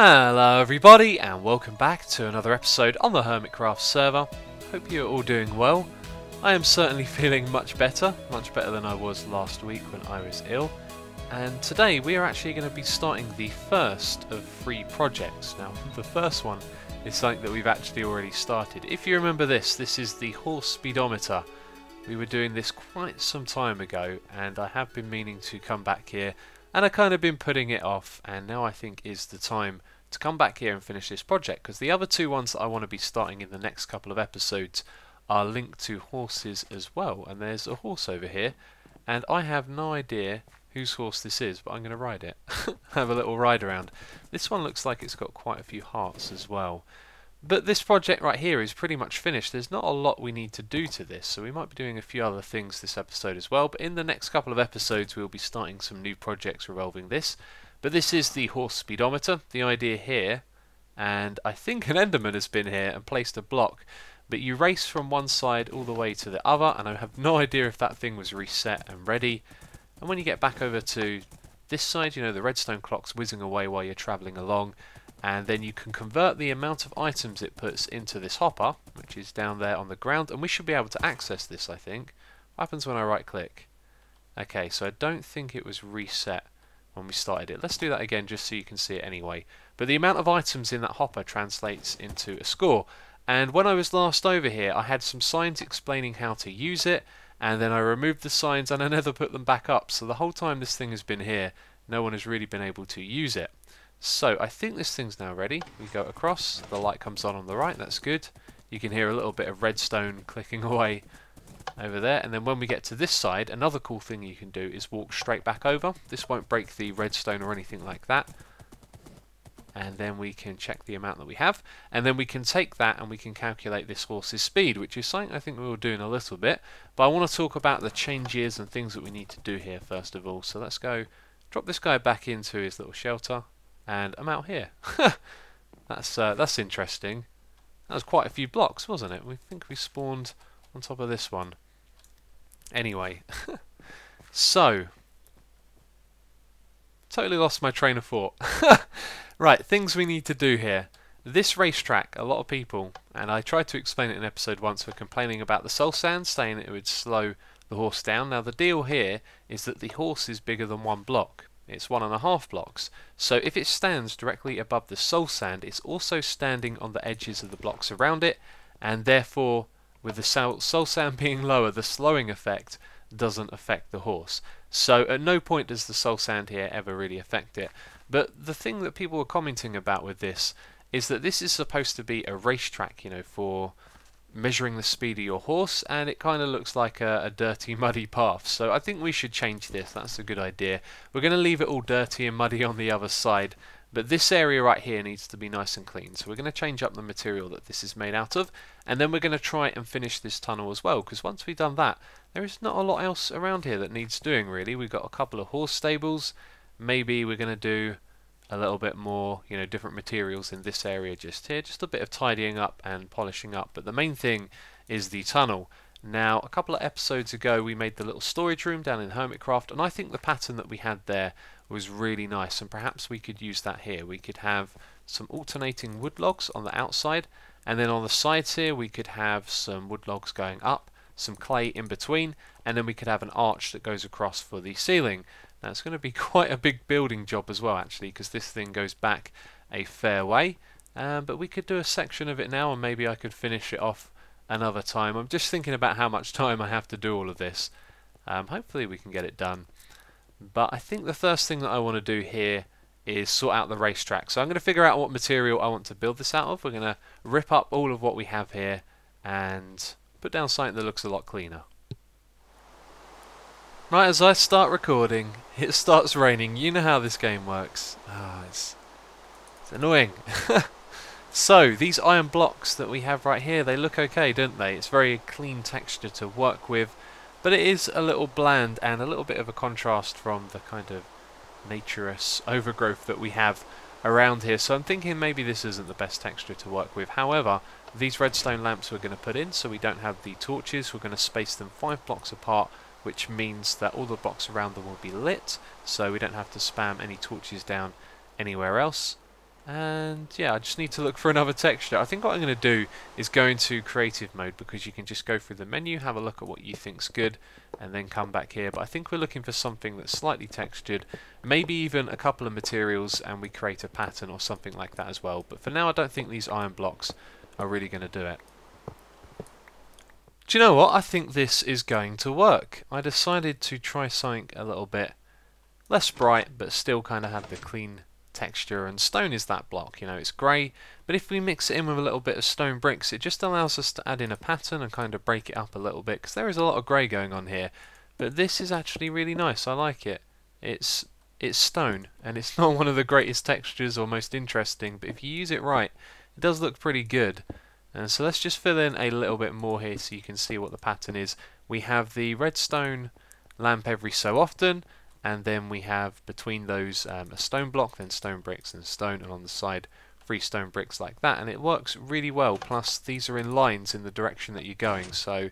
Hello everybody and welcome back to another episode on the Hermitcraft server. Hope you're all doing well. I am certainly feeling much better, much better than I was last week when I was ill. And today we are actually going to be starting the first of three projects. Now the first one is something that we've actually already started. If you remember this, this is the horse speedometer. We were doing this quite some time ago and I have been meaning to come back here and I kind of been putting it off and now I think is the time to come back here and finish this project because the other two ones that I want to be starting in the next couple of episodes are linked to horses as well and there's a horse over here and I have no idea whose horse this is but I'm going to ride it have a little ride around this one looks like it's got quite a few hearts as well but this project right here is pretty much finished. There's not a lot we need to do to this, so we might be doing a few other things this episode as well. But in the next couple of episodes, we'll be starting some new projects revolving this. But this is the horse speedometer. The idea here, and I think an Enderman has been here and placed a block. But you race from one side all the way to the other, and I have no idea if that thing was reset and ready. And when you get back over to this side, you know, the redstone clock's whizzing away while you're travelling along and then you can convert the amount of items it puts into this hopper which is down there on the ground and we should be able to access this I think what happens when I right click okay so I don't think it was reset when we started it. Let's do that again just so you can see it anyway. But the amount of items in that hopper translates into a score. And when I was last over here I had some signs explaining how to use it and then I removed the signs and I never put them back up. So the whole time this thing has been here no one has really been able to use it. So I think this thing's now ready. We go across, the light comes on on the right, that's good. You can hear a little bit of redstone clicking away over there. And then when we get to this side, another cool thing you can do is walk straight back over. This won't break the redstone or anything like that. And then we can check the amount that we have. And then we can take that and we can calculate this horse's speed, which is something I think we will do in a little bit. But I want to talk about the changes and things that we need to do here first of all. So let's go drop this guy back into his little shelter and I'm out here. that's uh, that's interesting. That was quite a few blocks, wasn't it? We think we spawned on top of this one. Anyway, so totally lost my train of thought. right, things we need to do here. This racetrack, a lot of people, and I tried to explain it in episode once, were complaining about the soul sand, saying it would slow the horse down. Now the deal here is that the horse is bigger than one block. It's one and a half blocks. So if it stands directly above the soul sand, it's also standing on the edges of the blocks around it, and therefore, with the soul, sand being lower, the slowing effect doesn't affect the horse. So at no point does the soul sand here ever really affect it. But the thing that people were commenting about with this is that this is supposed to be a racetrack, you know, for measuring the speed of your horse and it kind of looks like a, a, dirty muddy path. So I think we should change this. That's a good idea. We're going to leave it all dirty and muddy on the other side but this area right here needs to be nice and clean. So we're going to change up the material that this is made out of and then we're going to try and finish this tunnel as well because once we've done that there is not a lot else around here that needs doing really. We've got a couple of horse stables. Maybe we're going to do a little bit more, you know, different materials in this area just here, just a bit of tidying up and polishing up. But the main thing is the tunnel. Now, a couple of episodes ago, we made the little storage room down in Hermitcraft, and I think the pattern that we had there was really nice, and perhaps we could use that here. We could have some alternating wood logs on the outside, and then on the sides here, we could have some wood logs going up, some clay in between, and then we could have an arch that goes across for the ceiling. It's going to be quite a big building job as well actually because this thing goes back a fair way um, but we could do a section of it now and maybe I could finish it off another time. I'm just thinking about how much time I have to do all of this. Um, hopefully we can get it done. But I think the first thing that I want to do here is sort out the racetrack. So I'm going to figure out what material I want to build this out of. We're going to rip up all of what we have here and put down something that looks a lot cleaner. Right as I start recording, it starts raining. You know how this game works. Ah, oh, it's, it's annoying. so, these iron blocks that we have right here, they look okay, don't they? It's very clean texture to work with, but it is a little bland and a little bit of a contrast from the kind of naturous overgrowth that we have around here. So I'm thinking maybe this isn't the best texture to work with. However, these redstone lamps we're going to put in so we don't have the torches. We're going to space them five blocks apart which means that all the blocks around them will be lit, so we don't have to spam any torches down anywhere else. And yeah, I just need to look for another texture. I think what I'm going to do is go into creative mode because you can just go through the menu, have a look at what you think's good, and then come back here. But I think we're looking for something that's slightly textured, maybe even a couple of materials, and we create a pattern or something like that as well. But for now, I don't think these iron blocks are really going to do it. Do you know what? I think this is going to work. I decided to try something a little bit less bright, but still kind of have the clean texture. And stone is that block you know it's grey. But if we mix it in with a little bit of stone bricks it just allows us to add in a pattern and kind of break it up a little bit because there is a lot of grey going on here. But this is actually really nice. I like it. It's it's stone and it's not one of the greatest textures or most interesting but if you use it right it does look pretty good and so let's just fill in a little bit more here so you can see what the pattern is we have the redstone lamp every so often and then we have between those um, a stone block, then stone bricks and stone, and on the side three stone bricks like that, and it works really well. Plus these are in lines in the direction that you're going, so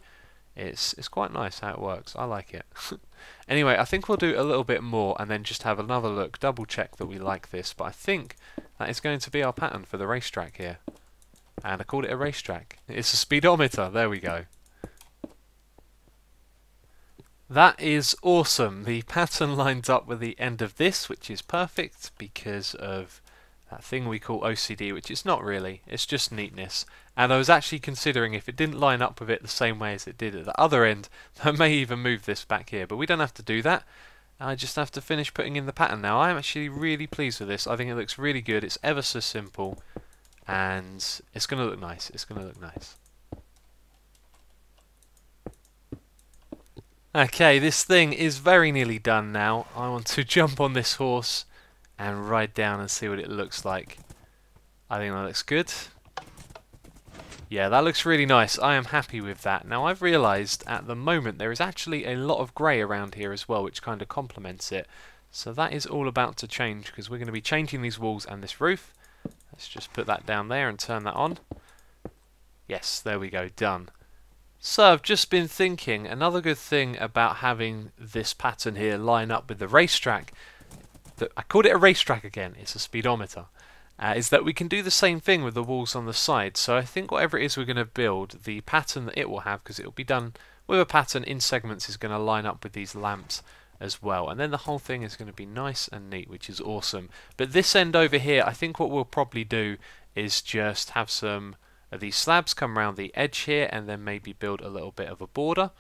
it's it's quite nice how it works. I like it. anyway, I think we'll do a little bit more and then just have another look, double check that we like this. But I think that is going to be our pattern for the racetrack here. And I called it a racetrack. It's a speedometer. There we go. That is awesome. The pattern lines up with the end of this, which is perfect because of that thing we call OCD, which it's not really. It's just neatness. And I was actually considering if it didn't line up with it the same way as it did at the other end, I may even move this back here. But we don't have to do that. I just have to finish putting in the pattern now. I'm actually really pleased with this. I think it looks really good. It's ever so simple. And it's going to look nice. It's going to look nice. Okay, this thing is very nearly done now. I want to jump on this horse and ride down and see what it looks like. I think that looks good. Yeah, that looks really nice. I am happy with that. Now, I've realised at the moment there is actually a lot of grey around here as well, which kind of complements it. So that is all about to change, because we're going to be changing these walls and this roof. Let's just put that down there and turn that on. Yes, there we go, done. So I've just been thinking, another good thing about having this pattern here line up with the racetrack, that I called it a racetrack again, it's a speedometer, uh, is that we can do the same thing with the walls on the side. So I think whatever it is we're going to build, the pattern that it will have, because it will be done with a pattern in segments, is going to line up with these lamps as well. And then the whole thing is going to be nice and neat, which is awesome. But this end over here, I think what we'll probably do is just have some of these slabs come around the edge here and then maybe build a little bit of a border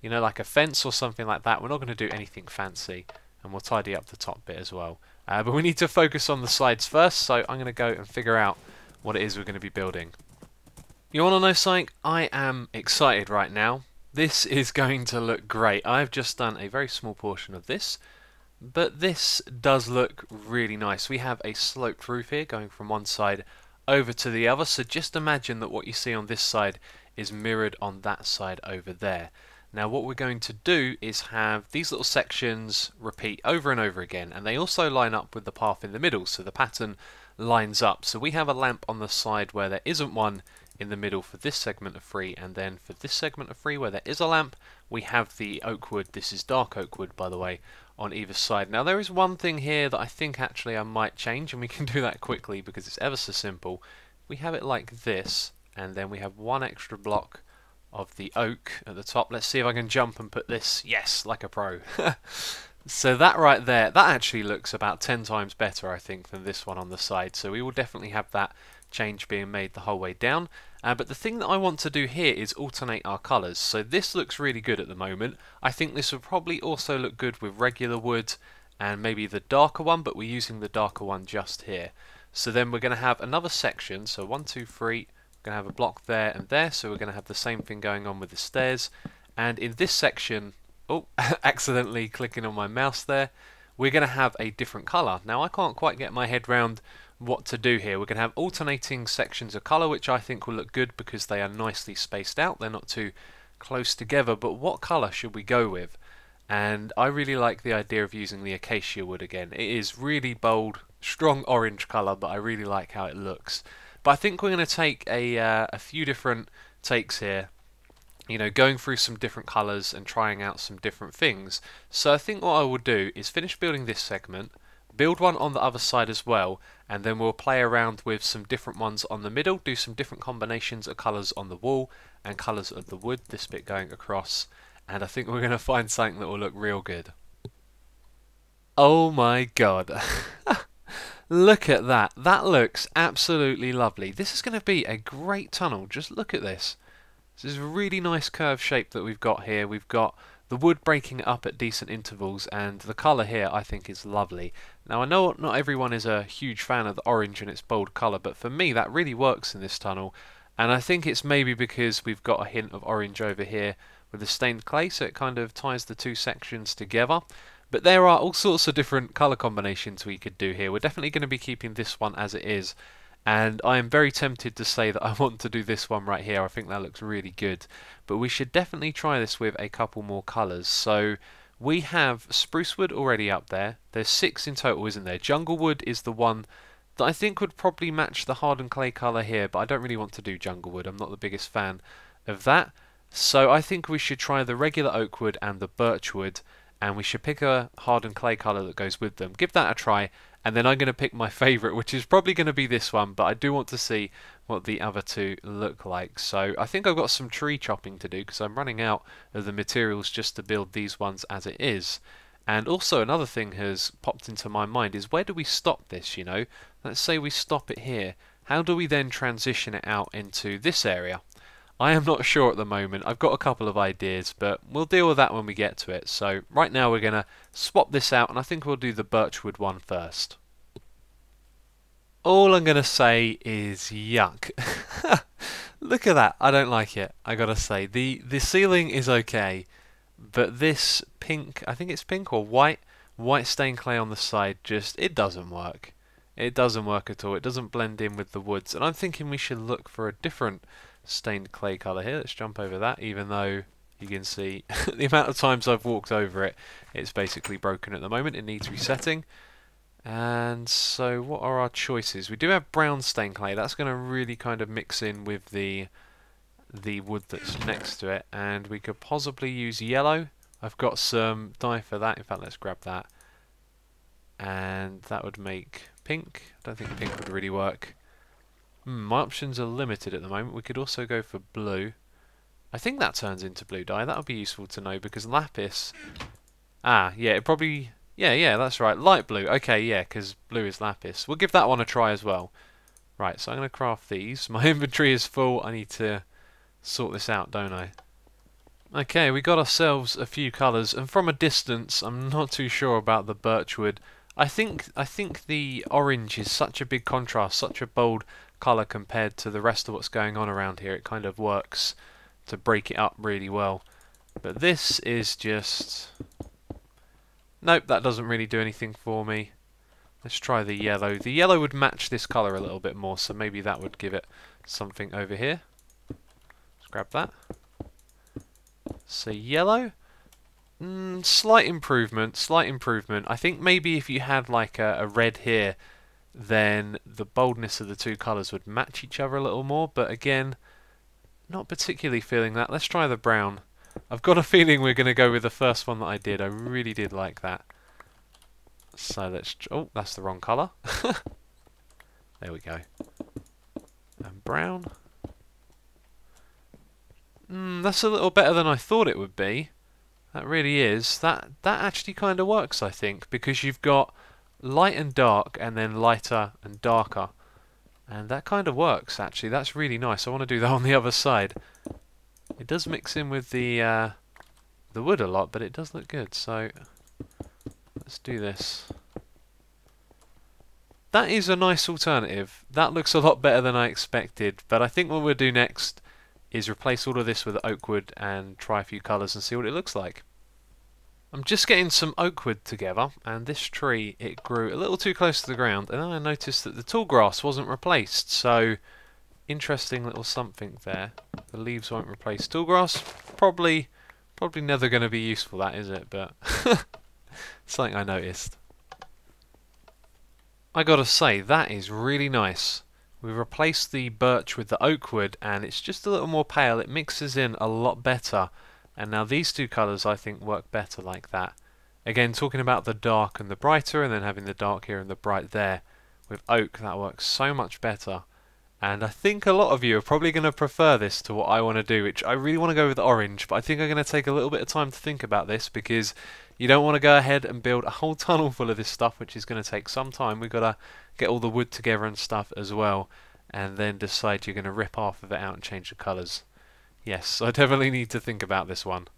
you know like a fence or something like that we're not going to do anything fancy and we'll tidy up the top bit as well uh, but we need to focus on the sides first so I'm going to go and figure out what it is we're going to be building you want to know something? I am excited right now this is going to look great I've just done a very small portion of this but this does look really nice we have a sloped roof here going from one side over to the other. So just imagine that what you see on this side is mirrored on that side over there. Now what we're going to do is have these little sections repeat over and over again and they also line up with the path in the middle so the pattern lines up. So we have a lamp on the side where there isn't one in the middle for this segment of free and then for this segment of free where there is a lamp we have the oak wood, this is dark oak wood by the way, on either side. Now there is one thing here that I think actually I might change and we can do that quickly because it's ever so simple. We have it like this and then we have one extra block of the oak at the top. Let's see if I can jump and put this, yes, like a pro. so that right there, that actually looks about 10 times better I think than this one on the side. So we will definitely have that change being made the whole way down. Uh, but the thing that I want to do here is alternate our colours. So this looks really good at the moment. I think this would probably also look good with regular wood and maybe the darker one, but we're using the darker one just here. So then we're going to have another section. So one, two, three. We're going to have a block there and there. So we're going to have the same thing going on with the stairs. And in this section, oh, accidentally clicking on my mouse there, we're going to have a different colour. Now I can't quite get my head round what to do here. We're going to have alternating sections of colour, which I think will look good because they are nicely spaced out. They're not too close together, but what colour should we go with? And I really like the idea of using the acacia wood again. It is really bold, strong orange colour, but I really like how it looks. But I think we're going to take a, uh, a few different takes here you know, going through some different colours and trying out some different things. So I think what I will do is finish building this segment, build one on the other side as well and then we'll play around with some different ones on the middle do some different combinations of colours on the wall and colours of the wood this bit going across and I think we're going to find something that will look real good. Oh my god. Look at that. That looks absolutely lovely. This is going to be a great tunnel. Just look at this. This is a really nice curve shape that we've got here. We've got the wood breaking up at decent intervals and the colour here I think is lovely. Now I know not everyone is a huge fan of the orange and its bold colour but for me that really works in this tunnel and I think it's maybe because we've got a hint of orange over here with the stained clay so it kind of ties the two sections together. But there are all sorts of different colour combinations we could do here. We're definitely going to be keeping this one as it is and I am very tempted to say that I want to do this one right here. I think that looks really good. But we should definitely try this with a couple more colours. So we have spruce wood already up there. There's six in total, isn't there? Jungle wood is the one that I think would probably match the hardened clay colour here, but I don't really want to do jungle wood. I'm not the biggest fan of that. So I think we should try the regular oak wood and the birch wood, and we should pick a hardened clay colour that goes with them. Give that a try, and then I'm going to pick my favourite, which is probably going to be this one, but I do want to see what the other two look like. So I think I've got some tree chopping to do because I'm running out of the materials just to build these ones as it is. And also another thing has popped into my mind is where do we stop this, you know? Let's say we stop it here. How do we then transition it out into this area? I am not sure at the moment. I've got a couple of ideas, but we'll deal with that when we get to it. So right now we're going to swap this out, and I think we'll do the birchwood one first. All I'm going to say is yuck. Look at that. I don't like it. I got to say. The the ceiling is okay, but this pink, I think it's pink or white, white stained clay on the side just it doesn't work. It doesn't work at all. It doesn't blend in with the woods. And I'm thinking we should look for a different stained clay colour here. Let's jump over that, even though you can see the amount of times I've walked over it, it's basically broken at the moment. It needs resetting. And so what are our choices? We do have brown stained clay. That's going to really kind of mix in with the the wood that's next to it. And we could possibly use yellow. I've got some dye for that. In fact, let's grab that. And that would make pink. I don't think pink would really work. Hmm, my options are limited at the moment. We could also go for blue. I think that turns into blue dye. That would be useful to know because lapis... Ah, yeah, it probably... Yeah, yeah, that's right. Light blue. Okay, yeah, because blue is lapis. We'll give that one a try as well. Right, so I'm going to craft these. My inventory is full. I need to sort this out, don't I? Okay, we got ourselves a few colours, and from a distance, I'm not too sure about the birchwood. I think I think the orange is such a big contrast, such a bold colour compared to the rest of what's going on around here. It kind of works to break it up really well. But this is just... Nope, that doesn't really do anything for me. Let's try the yellow. The yellow would match this colour a little bit more, so maybe that would give it something over here. Let's grab that. So yellow. Mm, slight improvement, slight improvement. I think maybe if you had like a, a red here then the boldness of the two colours would match each other a little more, but again, not particularly feeling that. Let's try the brown. I've got a feeling we're going to go with the first one that I did. I really did like that. So let's... Oh, that's the wrong colour. there we go. And brown. Mm, that's a little better than I thought it would be. That really is. That that actually kind of works, I think, because you've got light and dark and then lighter and darker. And that kind of works actually. That's really nice. I want to do that on the other side. It does mix in with the uh, the wood a lot, but it does look good. So let's do this. That is a nice alternative. That looks a lot better than I expected. But I think what we'll do next is replace all of this with oak wood and try a few colours and see what it looks like. I'm just getting some oak wood together and this tree it grew a little too close to the ground and then I noticed that the tall grass wasn't replaced. So interesting little something there. The leaves won't replace tall grass. Probably probably never going to be useful that is it but something I noticed. I gotta say that is really nice. We replaced the birch with the oak wood and it's just a little more pale. It mixes in a lot better and now these two colours I think work better like that. Again, talking about the dark and the brighter, and then having the dark here and the bright there. With oak, that works so much better. And I think a lot of you are probably going to prefer this to what I want to do, which I really want to go with orange, but I think I'm going to take a little bit of time to think about this because you don't want to go ahead and build a whole tunnel full of this stuff, which is going to take some time. We've got to get all the wood together and stuff as well, and then decide you're going to rip half of it out and change the colours. Yes, I definitely need to think about this one.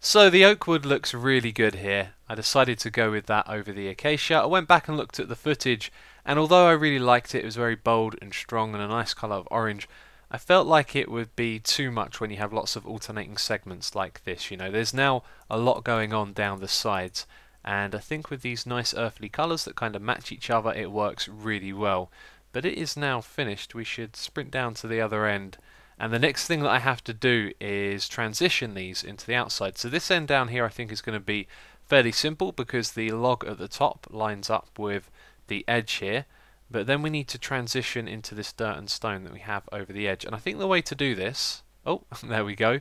So the oak wood looks really good here. I decided to go with that over the acacia. I went back and looked at the footage and although I really liked it, it was very bold and strong and a nice colour of orange, I felt like it would be too much when you have lots of alternating segments like this. You know, there's now a lot going on down the sides and I think with these nice earthly colours that kind of match each other it works really well. But it is now finished, we should sprint down to the other end and the next thing that I have to do is transition these into the outside. So this end down here I think is going to be fairly simple because the log at the top lines up with the edge here. But then we need to transition into this dirt and stone that we have over the edge. And I think the way to do this, oh, there we go,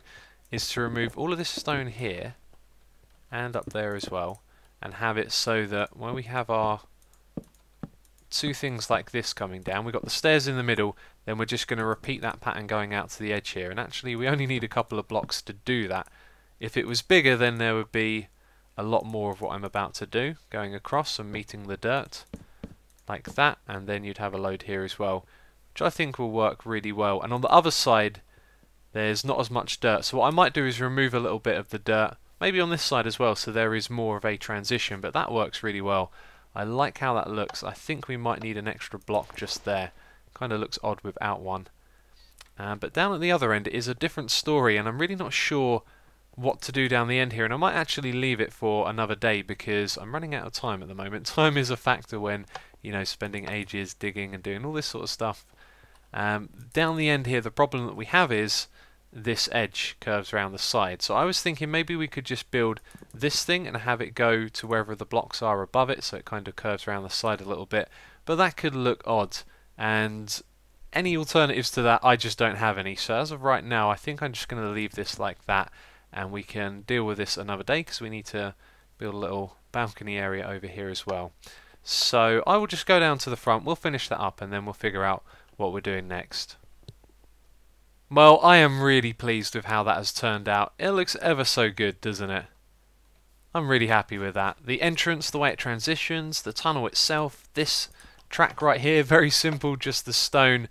is to remove all of this stone here and up there as well and have it so that when we have our two things like this coming down, we've got the stairs in the middle, then we're just going to repeat that pattern going out to the edge here. And actually we only need a couple of blocks to do that. If it was bigger then there would be a lot more of what I'm about to do, going across and meeting the dirt like that. And then you'd have a load here as well which I think will work really well. And on the other side there's not as much dirt. So what I might do is remove a little bit of the dirt maybe on this side as well so there is more of a transition but that works really well I like how that looks I think we might need an extra block just there kind of looks odd without one um, but down at the other end is a different story and I'm really not sure what to do down the end here and I might actually leave it for another day because I'm running out of time at the moment. Time is a factor when you know spending ages digging and doing all this sort of stuff. Um, down the end here the problem that we have is this edge curves around the side. So I was thinking maybe we could just build this thing and have it go to wherever the blocks are above it so it kind of curves around the side a little bit. But that could look odd. And any alternatives to that I just don't have any. So as of right now I think I'm just going to leave this like that and we can deal with this another day because we need to build a little balcony area over here as well. So I will just go down to the front, we'll finish that up and then we'll figure out what we're doing next. Well, I am really pleased with how that has turned out. It looks ever so good, doesn't it? I'm really happy with that. The entrance, the way it transitions, the tunnel itself, this track right here, very simple, just the stone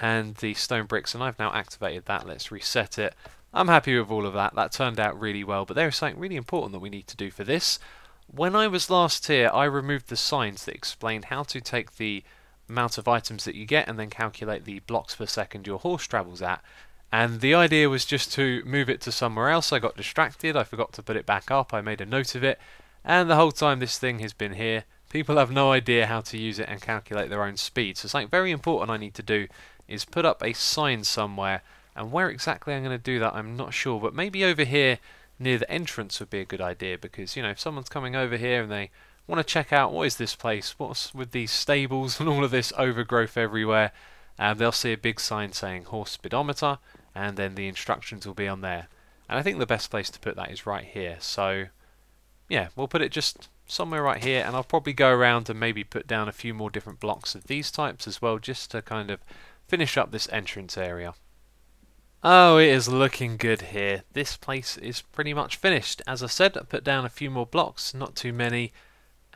and the stone bricks, and I've now activated that. Let's reset it. I'm happy with all of that. That turned out really well, but there is something really important that we need to do for this. When I was last here, I removed the signs that explained how to take the amount of items that you get and then calculate the blocks per second your horse travels at. And the idea was just to move it to somewhere else. I got distracted, I forgot to put it back up, I made a note of it, and the whole time this thing has been here, people have no idea how to use it and calculate their own speed. So something very important I need to do is put up a sign somewhere and where exactly I'm going to do that, I'm not sure. But maybe over here near the entrance would be a good idea because, you know, if someone's coming over here and they want to check out what is this place, what's with these stables and all of this overgrowth everywhere, um, they'll see a big sign saying horse speedometer and then the instructions will be on there. And I think the best place to put that is right here. So, yeah, we'll put it just somewhere right here and I'll probably go around and maybe put down a few more different blocks of these types as well just to kind of finish up this entrance area. Oh, it is looking good here. This place is pretty much finished. As I said, I put down a few more blocks, not too many,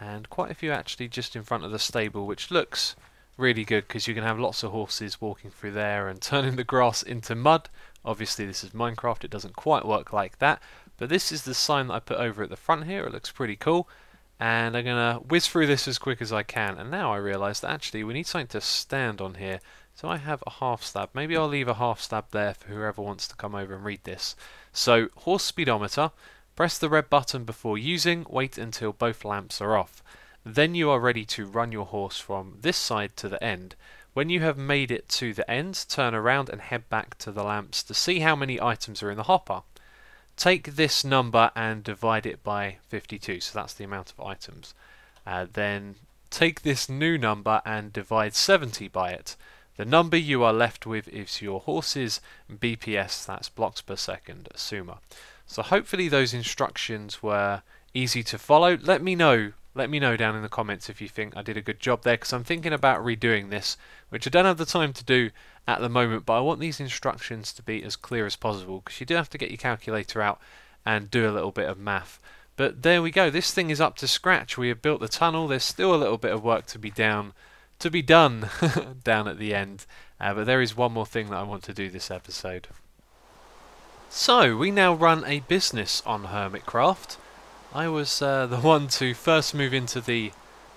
and quite a few actually just in front of the stable, which looks really good because you can have lots of horses walking through there and turning the grass into mud. Obviously this is Minecraft, it doesn't quite work like that, but this is the sign that I put over at the front here. It looks pretty cool. And I'm to whiz through this as quick as I can. And now I realise that actually we need something to stand on here. So I have a half slab. Maybe I'll leave a half slab there for whoever wants to come over and read this. So, horse speedometer. Press the red button before using. Wait until both lamps are off. Then you are ready to run your horse from this side to the end. When you have made it to the end, turn around and head back to the lamps to see how many items are in the hopper. Take this number and divide it by 52, so that's the amount of items. Uh, then take this new number and divide 70 by it. The number you are left with is your horse's BPS, that's blocks per second, Summa. So hopefully those instructions were easy to follow. Let me know. Let me know down in the comments if you think I did a good job there because I'm thinking about redoing this, which I don't have the time to do at the moment, but I want these instructions to be as clear as possible because you do have to get your calculator out and do a little bit of math. But there we go. This thing is up to scratch. We have built the tunnel. There's still a little bit of work to be down to be done down at the end. Uh, but there is one more thing that I want to do this episode. So, we now run a business on Hermitcraft. I was uh, the one to first move into the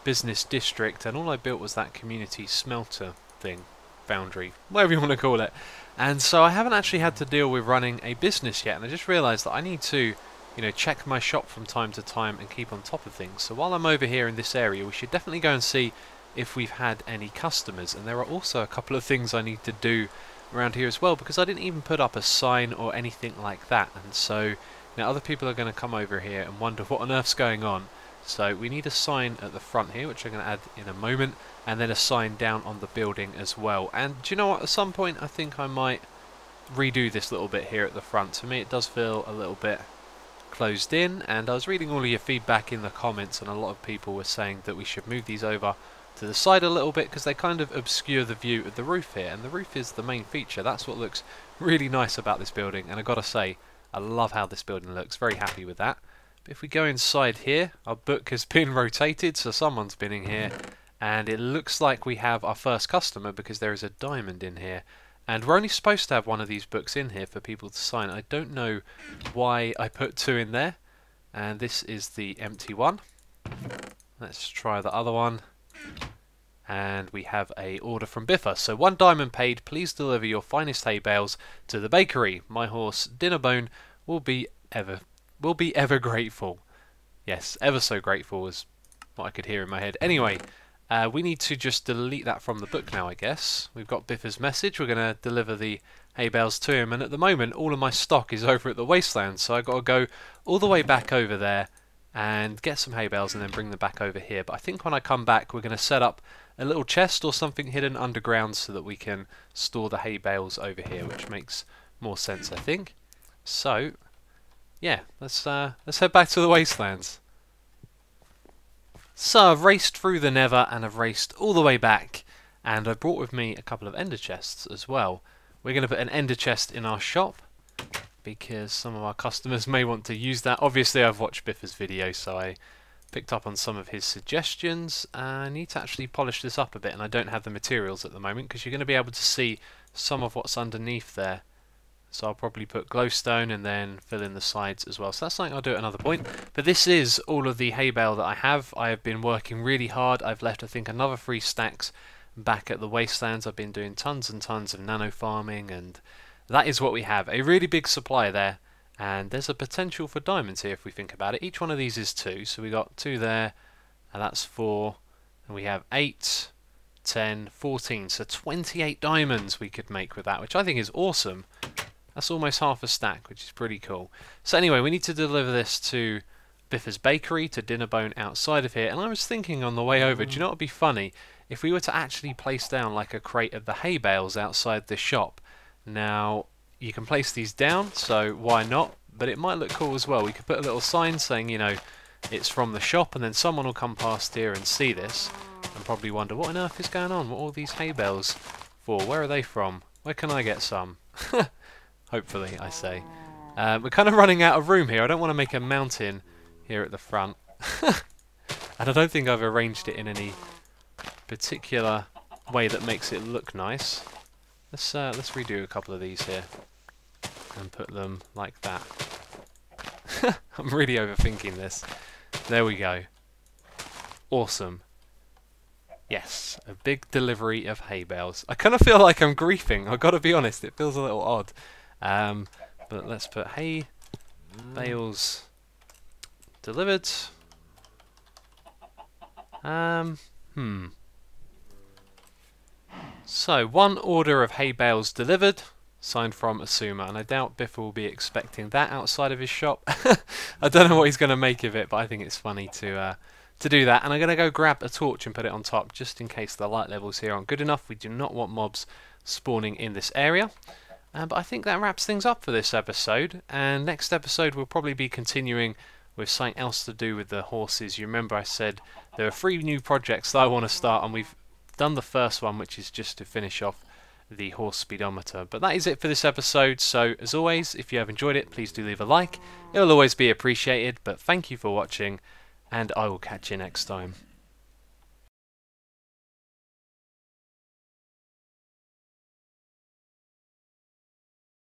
business district, and all I built was that community smelter thing, foundry, whatever you want to call it. And so I haven't actually had to deal with running a business yet, and I just realised that I need to, you know, check my shop from time to time and keep on top of things. So while I'm over here in this area, we should definitely go and see if we've had any customers. And there are also a couple of things I need to do around here as well because I didn't even put up a sign or anything like that. And so now other people are going to come over here and wonder what on earth's going on. So we need a sign at the front here which I'm going to add in a moment and then a sign down on the building as well. And do you know what? At some point I think I might redo this little bit here at the front. To me it does feel a little bit closed in and I was reading all of your feedback in the comments and a lot of people were saying that we should move these over to the side a little bit because they kind of obscure the view of the roof here and the roof is the main feature. That's what looks really nice about this building and I gotta say I love how this building looks. Very happy with that. But if we go inside here our book has been rotated so someone's been in here and it looks like we have our first customer because there is a diamond in here. And we're only supposed to have one of these books in here for people to sign. I don't know why I put two in there. And this is the empty one. Let's try the other one and we have a order from Biffa. So one diamond paid. Please deliver your finest hay bales to the bakery. My horse Dinnerbone will be ever will be ever grateful. Yes, ever so grateful was what I could hear in my head. Anyway, uh, we need to just delete that from the book now, I guess. We've got Biffa's message. We're going to deliver the hay bales to him. And at the moment, all of my stock is over at the wasteland. So I've got to go all the way back over there and get some hay bales and then bring them back over here. But I think when I come back, we're going to set up a little chest or something hidden underground so that we can store the hay bales over here, which makes more sense, I think. So, yeah, let's uh, let's head back to the wastelands. So I've raced through the Nether and I've raced all the way back, and I've brought with me a couple of ender chests as well. We're going to put an ender chest in our shop because some of our customers may want to use that. Obviously I've watched Biffa's video so I picked up on some of his suggestions. I need to actually polish this up a bit and I don't have the materials at the moment because you're going to be able to see some of what's underneath there. So I'll probably put glowstone and then fill in the sides as well. So that's something I'll do at another point. But this is all of the hay bale that I have. I have been working really hard. I've left I think another three stacks back at the wastelands. I've been doing tons and tons of nano farming and that is what we have. A really big supply there. And there's a potential for diamonds here if we think about it. Each one of these is two. So we got two there. And that's four. And we have eight, 10, 14. So 28 diamonds we could make with that, which I think is awesome. That's almost half a stack, which is pretty cool. So anyway, we need to deliver this to Biffa's Bakery, to Dinnerbone outside of here. And I was thinking on the way over, do you know what would be funny? If we were to actually place down like a crate of the hay bales outside the shop now, you can place these down, so why not? But it might look cool as well. We could put a little sign saying, you know, it's from the shop, and then someone will come past here and see this, and probably wonder, what on earth is going on? What all these hay bales for? Where are they from? Where can I get some? Hopefully, I say. Um, we're kind of running out of room here. I don't want to make a mountain here at the front. and I don't think I've arranged it in any particular way that makes it look nice. Let's uh, let's redo a couple of these here and put them like that. I'm really overthinking this. There we go. Awesome. Yes, a big delivery of hay bales. I kind of feel like I'm griefing. I've got to be honest. It feels a little odd. Um, but let's put hay bales delivered. Um, hmm. So, one order of hay bales delivered, signed from Xisuma, and I doubt Biff will be expecting that outside of his shop. I don't know what he's going to make of it, but I think it's funny to uh, to do that. And I'm going to go grab a torch and put it on top, just in case the light levels here aren't good enough. We do not want mobs spawning in this area. Uh, but I think that wraps things up for this episode. And next episode, we'll probably be continuing with something else to do with the horses. You remember I said there are three new projects that I want to start, and we've done the first one, which is just to finish off the horse speedometer. But that is it for this episode. So, as always, if you have enjoyed it, please do leave a like. It'll always be appreciated. But thank you for watching, and I will catch you next time.